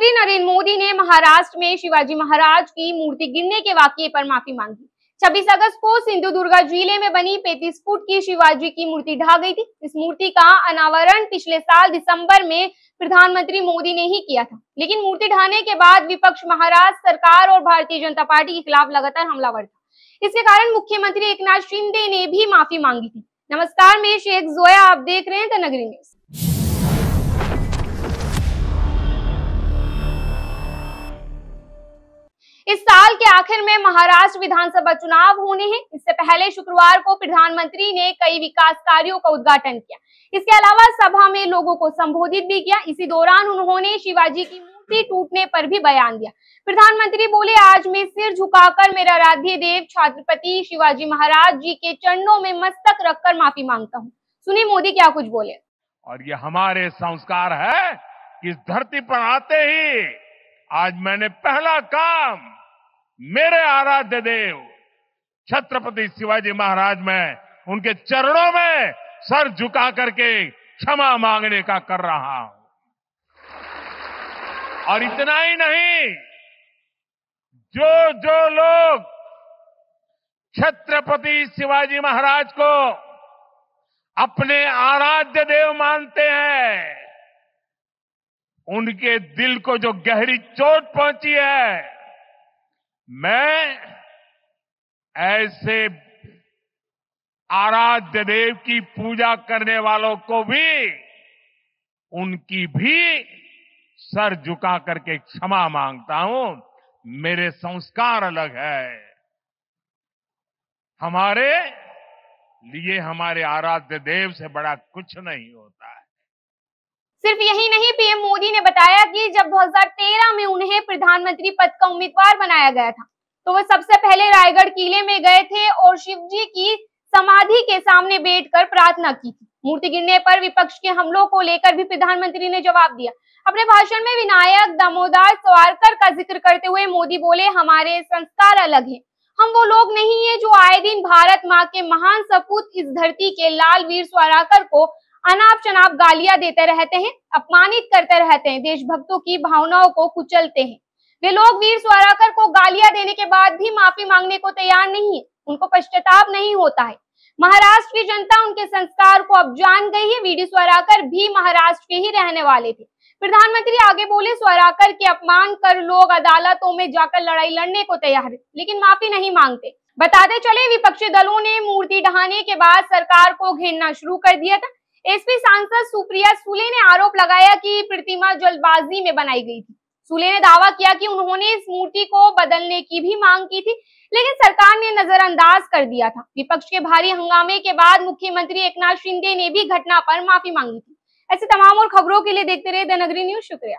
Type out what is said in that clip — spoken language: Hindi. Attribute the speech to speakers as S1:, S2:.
S1: प्रधानमंत्री नरेंद्र मोदी ने महाराष्ट्र में शिवाजी महाराज की मूर्ति गिरने के वाक्य पर माफ़ी मांगी। 26 अगस्त को सिंधु दुर्गा ज़िले में बनी 35 फुट की शिवाजी की मूर्ति ढा गई थी। इस मूर्ति का अनावरण पिछले साल दिसंबर में प्रधानमंत्री मोदी ने ही किया था। लेकिन मूर्ति ढाने के बाद विपक्ष महाराष्ट्र सरकार और भारतीय जनता पार्टी के खिलाफ लगातार हमलावर था। इसके कारण मुख्यमंत्री एकनाथ शिंदे ने भी माफ़ी मांगी थी। नमस्कार, मैं शेख जोया, आप देख रहे हैं द नगरी न्यूज़। इस साल के आखिर में महाराष्ट्र विधानसभा चुनाव होने हैं। इससे पहले शुक्रवार को प्रधानमंत्री ने कई विकास कार्यों का उद्घाटन किया। इसके अलावा सभा में लोगों को संबोधित भी किया। इसी दौरान उन्होंने शिवाजी की मूर्ति टूटने पर भी बयान दिया। प्रधानमंत्री बोले, आज मैं सिर झुकाकर मेरा राध्य देव छात्रपति शिवाजी महाराज जी के चरणों में मस्तक रखकर माफ़ी माँगता हूँ। सुनिए मोदी क्या कुछ बोले।
S2: और ये हमारे संस्कार है। इस धरती पर आते ही आज मैंने पहला काम मेरे आराध्य देव, छत्रपति शिवाजी महाराज में उनके चरणों में सर झुका करके क्षमा मांगने का कर रहा हूँ। और इतना ही नहीं जो जो लोग छत्रपति शिवाजी महाराज को अपने आराध्य देव मानते हैं उनके दिल को जो गहरी चोट पहुँची है, मैं ऐसे आराध्य देव की पूजा करने वालों को भी, उनकी भी सर झुका करके क्षमा माँगता हूँ। मेरे संस्कार अलग है। हमारे लिए हमारे आराध्य देव से बड़ा कुछ नहीं होता।
S1: सिर्फ़ यही नहीं, पीएम मोदी ने बताया कि जब 2013 में उन्हें प्रधानमंत्री पद का उम्मीदवार बनाया गया था तो वो सबसे पहले रायगढ़ किले में गए थे और शिव जी की समाधि के सामने बैठकर प्रार्थना की थी। मूर्ति गिरने पर विपक्ष के हमलों को लेकर भी प्रधानमंत्री ने जवाब दिया। अपने भाषण में विनायक दामोदर सवारकर का ज़िक्र करते हुए मोदी बोले, हमारे संस्कार अलग हैं। हम वो लोग नहीं है जो आए दिन भारत माँ के महान सपूत इस धरती के लाल वीर स्वराकर को अनाप शनाप गालियाँ देते रहते हैं, अपमानित करते रहते हैं, देशभक्तों की भावनाओं को कुचलते हैं। वे लोग वीर स्वराकर को गालियाँ देने के बाद भी माफ़ी मांगने को तैयार नहीं है, उनको पश्चाताप नहीं होता है। महाराष्ट्र की जनता उनके संस्कार को अब जान गई है वीडी स्वराकर भी महाराष्ट्र के ही रहने वाले थे। प्रधानमंत्री आगे बोले, स्वराकर के अपमान कर लोग अदालतों में जाकर लड़ाई लड़ने को तैयार है, लेकिन माफ़ी नहीं मांगते। बताते चले, विपक्षी दलों ने मूर्ति ढहाने के बाद सरकार को घेरना शुरू कर दिया था। एसपी सांसद सुप्रिया सुले ने आरोप लगाया कि प्रतिमा जल्दबाजी में बनाई गई थी। सुले ने दावा किया कि उन्होंने इस मूर्ति को बदलने की भी मांग की थी, लेकिन सरकार ने नजरअंदाज कर दिया था। विपक्ष के भारी हंगामे के बाद मुख्यमंत्री एकनाथ शिंदे ने भी घटना पर माफ़ी मांगी थी। ऐसे तमाम और खबरों के लिए देखते रहे द नगरी न्यूज़। शुक्रिया।